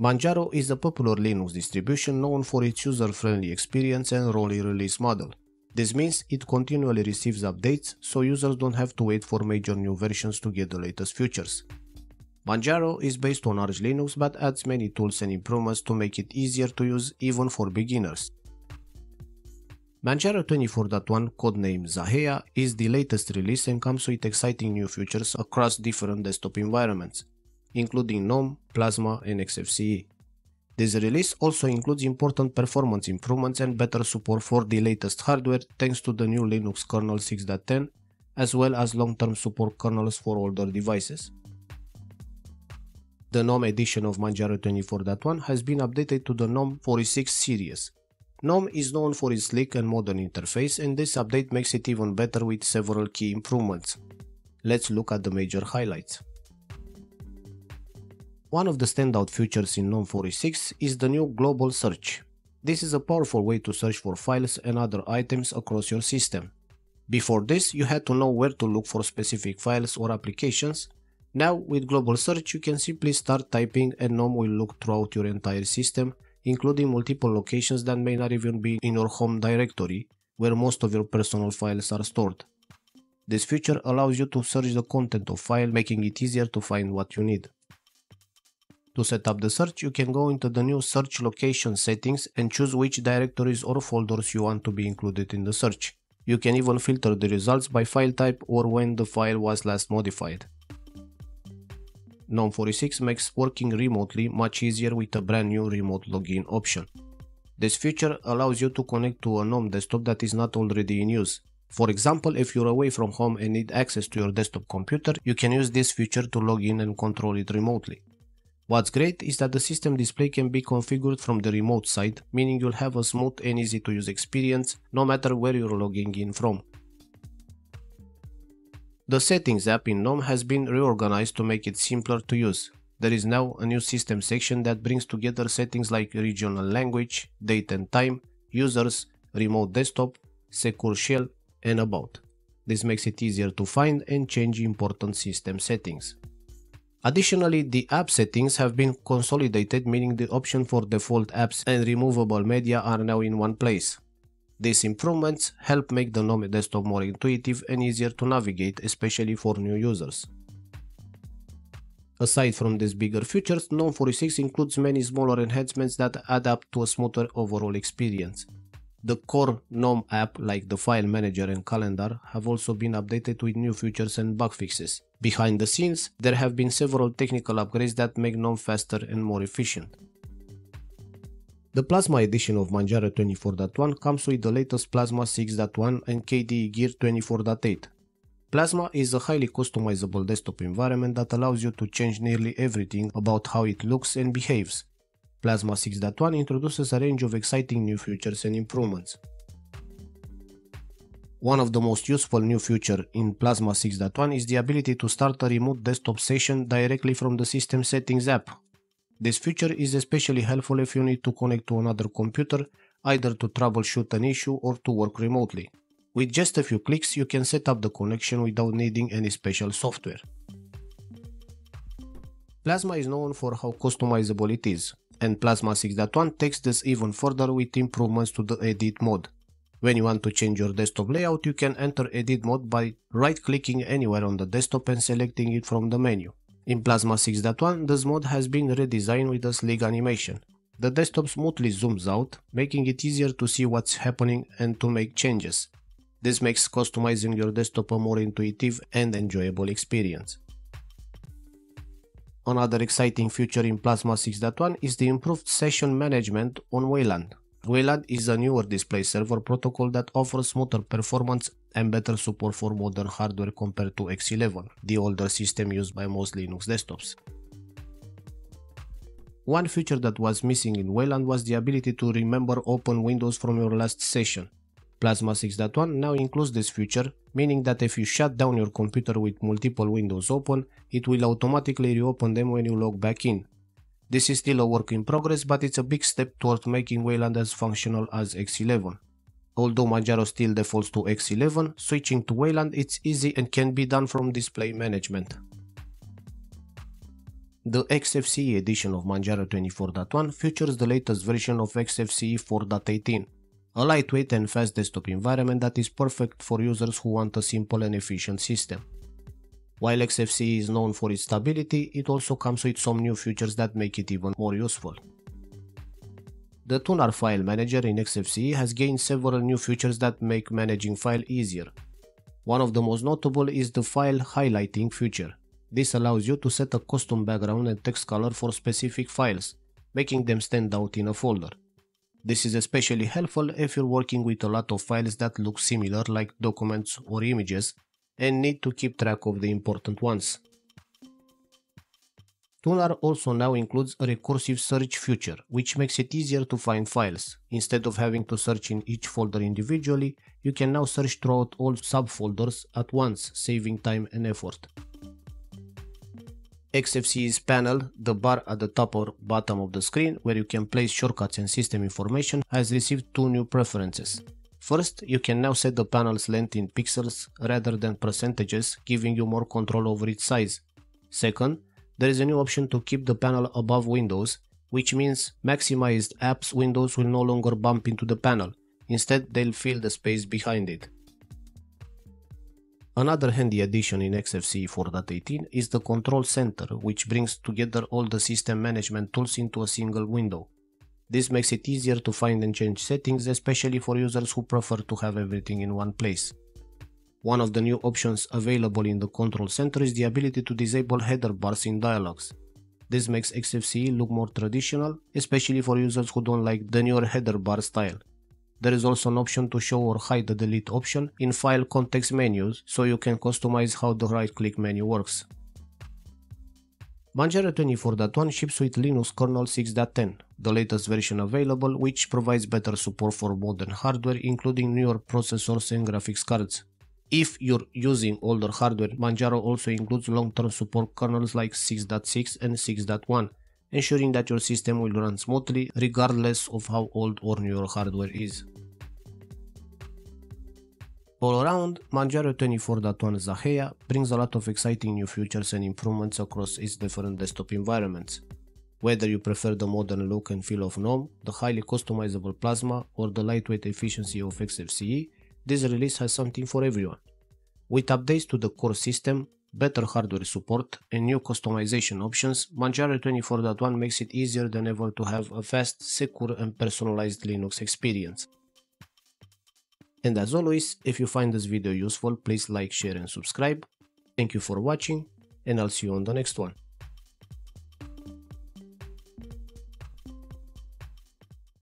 Manjaro is a popular Linux distribution known for its user-friendly experience and rolling release model. This means it continually receives updates, so users don't have to wait for major new versions to get the latest features. Manjaro is based on Arch Linux but adds many tools and improvements to make it easier to use even for beginners. Manjaro 24.1, codename Xahea, is the latest release and comes with exciting new features across different desktop environments including GNOME, Plasma, and XFCE. This release also includes important performance improvements and better support for the latest hardware thanks to the new Linux kernel 6.10, as well as long-term support kernels for older devices. The GNOME edition of Manjaro 24.1 has been updated to the GNOME 46 series. GNOME is known for its sleek and modern interface and this update makes it even better with several key improvements. Let's look at the major highlights. One of the standout features in GNOME 46 is the new Global Search. This is a powerful way to search for files and other items across your system. Before this, you had to know where to look for specific files or applications. Now, with Global Search, you can simply start typing and GNOME will look throughout your entire system, including multiple locations that may not even be in your home directory, where most of your personal files are stored. This feature allows you to search the content of file, making it easier to find what you need. To set up the search, you can go into the new search location settings and choose which directories or folders you want to be included in the search. You can even filter the results by file type or when the file was last modified. GNOME 46 makes working remotely much easier with a brand new remote login option. This feature allows you to connect to a GNOME desktop that is not already in use. For example, if you're away from home and need access to your desktop computer, you can use this feature to log in and control it remotely. What's great is that the system display can be configured from the remote side, meaning you'll have a smooth and easy to use experience no matter where you're logging in from. The Settings app in GNOME has been reorganized to make it simpler to use. There is now a new system section that brings together settings like regional language, date and time, users, remote desktop, secure shell, and about. This makes it easier to find and change important system settings. Additionally, the app settings have been consolidated meaning the option for default apps and removable media are now in one place. These improvements help make the GNOME desktop more intuitive and easier to navigate, especially for new users. Aside from these bigger features, GNOME 46 includes many smaller enhancements that add up to a smoother overall experience. The core GNOME app like the file manager and calendar have also been updated with new features and bug fixes. Behind the scenes, there have been several technical upgrades that make GNOME faster and more efficient. The Plasma edition of Manjaro 24.1 comes with the latest Plasma 6.1 and KDE Gear 24.8. Plasma is a highly customizable desktop environment that allows you to change nearly everything about how it looks and behaves, Plasma 6.1 introduces a range of exciting new features and improvements. One of the most useful new feature in Plasma 6.1 is the ability to start a remote desktop session directly from the System Settings app. This feature is especially helpful if you need to connect to another computer, either to troubleshoot an issue or to work remotely. With just a few clicks, you can set up the connection without needing any special software. Plasma is known for how customizable it is and Plasma 6.1 takes this even further with improvements to the edit mode. When you want to change your desktop layout, you can enter edit mode by right-clicking anywhere on the desktop and selecting it from the menu. In Plasma 6.1, this mode has been redesigned with a sleek animation. The desktop smoothly zooms out, making it easier to see what's happening and to make changes. This makes customizing your desktop a more intuitive and enjoyable experience. Another exciting feature in Plasma 6.1 is the improved session management on Wayland. Wayland is a newer display server protocol that offers smoother performance and better support for modern hardware compared to X11, the older system used by most Linux desktops. One feature that was missing in Wayland was the ability to remember open windows from your last session. Plasma 6.1 now includes this feature, meaning that if you shut down your computer with multiple windows open, it will automatically reopen them when you log back in. This is still a work in progress, but it's a big step towards making Wayland as functional as X11. Although Manjaro still defaults to X11, switching to Wayland it's easy and can be done from display management. The XFCE edition of Manjaro 24.1 features the latest version of XFCE 4.18, a lightweight and fast desktop environment that is perfect for users who want a simple and efficient system. While XFCE is known for its stability, it also comes with some new features that make it even more useful. The Thunar file manager in XFCE has gained several new features that make managing file easier. One of the most notable is the file highlighting feature. This allows you to set a custom background and text color for specific files, making them stand out in a folder. This is especially helpful if you're working with a lot of files that look similar like documents or images and need to keep track of the important ones. Thunar also now includes a recursive search feature, which makes it easier to find files. Instead of having to search in each folder individually, you can now search throughout all subfolders at once, saving time and effort. XFCE's panel, the bar at the top or bottom of the screen where you can place shortcuts and system information has received two new preferences. First, you can now set the panel's length in pixels rather than percentages, giving you more control over its size. Second, there is a new option to keep the panel above Windows, which means maximized apps windows will no longer bump into the panel. Instead, they'll fill the space behind it. Another handy addition in XFCE 4.18 is the Control Center, which brings together all the system management tools into a single window. This makes it easier to find and change settings, especially for users who prefer to have everything in one place. One of the new options available in the Control Center is the ability to disable header bars in dialogues. This makes XFCE look more traditional, especially for users who don't like the newer header bar style. There is also an option to show or hide the delete option in file context menus so you can customize how the right click menu works. Manjaro 24.1 ships with Linux kernel 6.10, the latest version available which provides better support for modern hardware including newer processors and graphics cards. If you're using older hardware, Manjaro also includes long-term support kernels like 6.6 and 6.1, ensuring that your system will run smoothly regardless of how old or new your hardware is. All around, Manjaro 24.1 Xahea brings a lot of exciting new features and improvements across its different desktop environments. Whether you prefer the modern look and feel of GNOME, the highly customizable Plasma, or the lightweight efficiency of XFCE, this release has something for everyone. With updates to the core system, better hardware support, and new customization options, Manjaro 24.1 makes it easier than ever to have a fast, secure, and personalized Linux experience. And as always, if you find this video useful, please like, share and subscribe. Thank you for watching, and I'll see you on the next one.